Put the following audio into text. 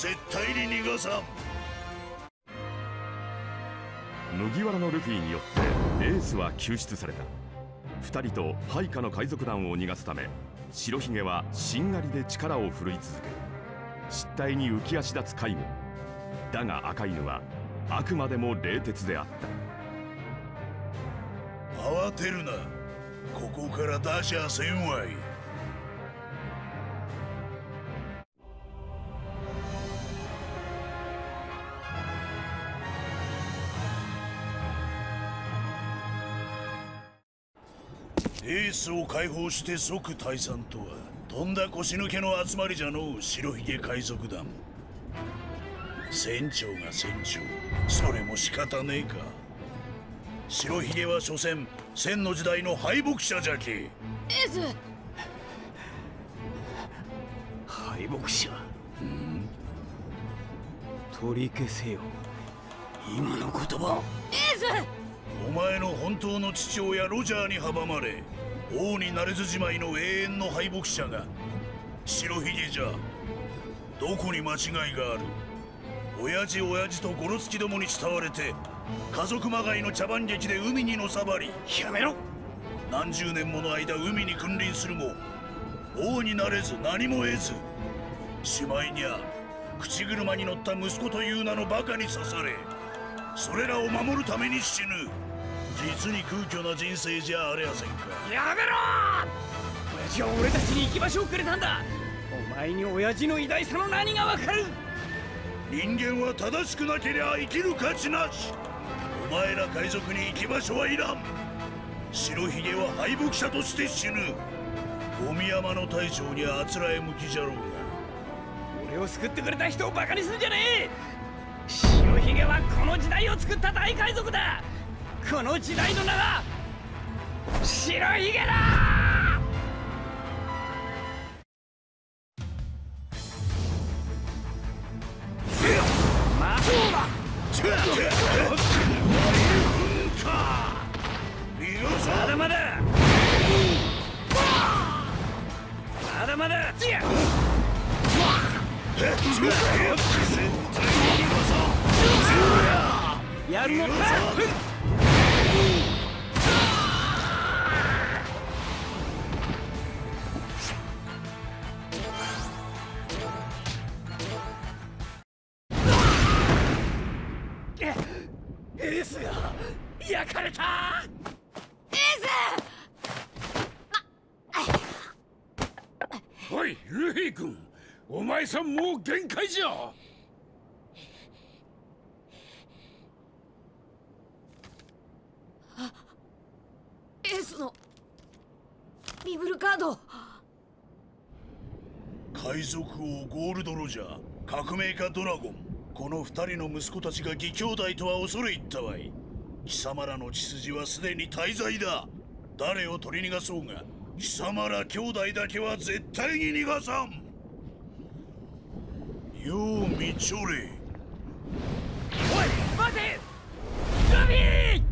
絶対に逃がさん。麦わらのルフィによってエースは救出された。2人と配下の海賊団を逃がすため白ひげはしんがりで力を振るい続け失態に浮き足立つ海軍。だが赤犬はあくまでも冷徹であった。慌てるな。ここから出しゃせんわいエースを解放して即退散とはとんだ腰抜けの集まりじゃのう白ひげ海賊団。船長が船長それも仕方ねえか。白ひげは所詮千の時代の敗北者じゃけエース。敗北者？うん。取り消せよ。今の言葉。エースお前の本当の父親ロジャーに阻まれ王になれずじまいの永遠の敗北者が白ひげじゃどこに間違いがある。親父親父とゴロツキどもに慕われて家族まがいの茶番劇で海にのさばりやめろ。何十年もの間海に君臨するも王になれず何も得ずしまいにゃ口車に乗った息子という名のバカに刺されそれらを守るために死ぬ実に空虚な人生じゃありゃせんか。やめろ親父は俺たちに行き場所をくれたんだ。お前に親父の偉大さの何がわかる。人間は正しくなけりゃ生きる価値なし。お前ら海賊に行き場所はいらん。白ひげは敗北者として死ぬ。ゴミ山の隊長にあつらえ向きじゃろうが。俺を救ってくれた人をバカにするんじゃねえ。白ひげはこの時代を作った大海賊だこの時代の名は白ひげだまだまだまだまだやるのか焼かれた！エースおいルフィ君。お前さんもう限界じゃ！エースのビブルカード。海賊王ゴールド・ロジャー革命家ドラゴン。この二人の息子たちが義兄弟とは恐れ入ったわい貴様らの血筋はすでに滞在だ。誰を取り逃がそうが貴様ら兄弟だけは絶対に逃がさん。よう見ちょれ。おい待て！ルビー